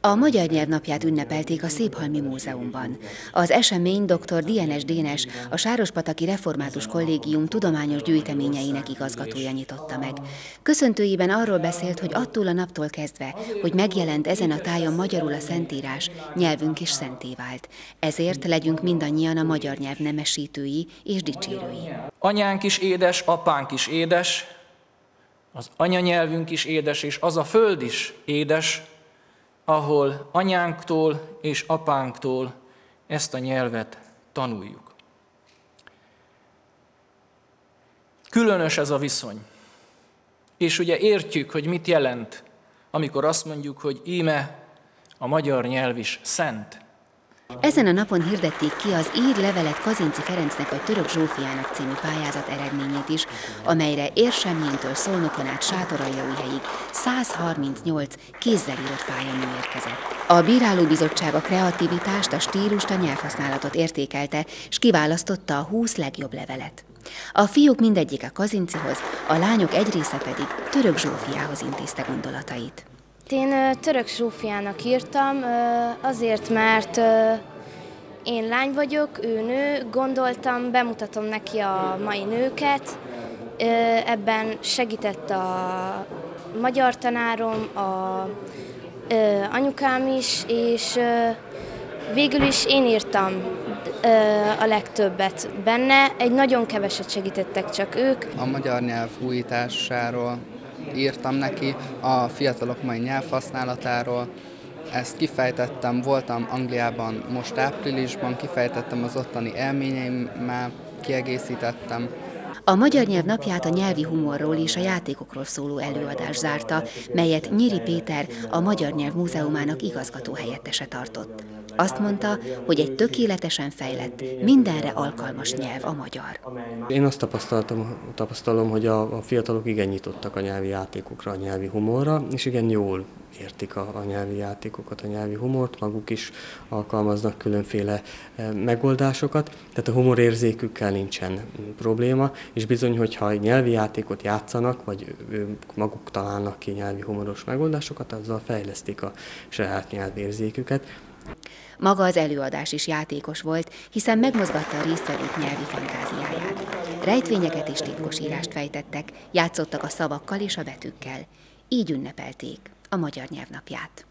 A Magyar Nyelvnapját ünnepelték a Széphalmi Múzeumban. Az esemény dr. Dienes Dénes, a Sárospataki Református Kollégium tudományos gyűjteményeinek igazgatója nyitotta meg. Köszöntőiben arról beszélt, hogy attól a naptól kezdve, hogy megjelent ezen a tájon magyarul a Szentírás, nyelvünk is szenté vált. Ezért legyünk mindannyian a magyar nyelv nemesítői és dicsérői. Anyánk is édes, apánk is édes, az anyanyelvünk is édes, és az a föld is édes, ahol anyánktól és apánktól ezt a nyelvet tanuljuk. Különös ez a viszony. És ugye értjük, hogy mit jelent, amikor azt mondjuk, hogy íme a magyar nyelv is szent. Ezen a napon hirdették ki az ír levelet Kazinci Ferencnek vagy Török Zsófiának című pályázat eredményét is, amelyre Érsemjéntől Szolnokon át Sátoraljaújhelyig 138 kézzel írott pályamű érkezett. A bírálóbizottság a kreativitást, a stílust, a nyelvhasználatot értékelte, és kiválasztotta a 20 legjobb levelet. A fiúk mindegyik a Kazincihoz, a lányok egy része pedig Török Zsófiához intézte gondolatait. Én Török Zsófiának írtam, azért, mert én lány vagyok, ő nő, gondoltam, bemutatom neki a mai nőket, ebben segített a magyar tanárom, a anyukám is, és végül is én írtam a legtöbbet benne, egy nagyon keveset segítettek csak ők. A magyar nyelv újításáról írtam neki, a fiatalok mai nyelvhasználatáról, ezt kifejtettem, voltam Angliában most áprilisban, kifejtettem az ottani élményeimmel, kiegészítettem. A Magyar Nyelv napját a nyelvi humorról és a játékokról szóló előadás zárta, melyet Nyiri Péter, a Magyar Nyelv Múzeumának igazgató helyettese tartott. Azt mondta, hogy egy tökéletesen fejlett, mindenre alkalmas nyelv a magyar. Én azt tapasztaltam, tapasztalom, hogy a, a fiatalok igen nyitottak a nyelvi játékokra, a nyelvi humorra, és igen jól értik a, a nyelvi játékokat, a nyelvi humort, maguk is alkalmaznak különféle e, megoldásokat, tehát a humorérzékükkel nincsen probléma, és bizony, hogyha egy nyelvi játékot játszanak, vagy ők maguk találnak ki nyelvi humoros megoldásokat, azzal fejlesztik a saját nyelvérzéküket. Maga az előadás is játékos volt, hiszen megmozgatta a résztvevők nyelvi fantáziáját. Rejtvényeket és titkosírást fejtettek, játszottak a szavakkal és a betűkkel. Így ünnepelték a Magyar Nyelvnapját.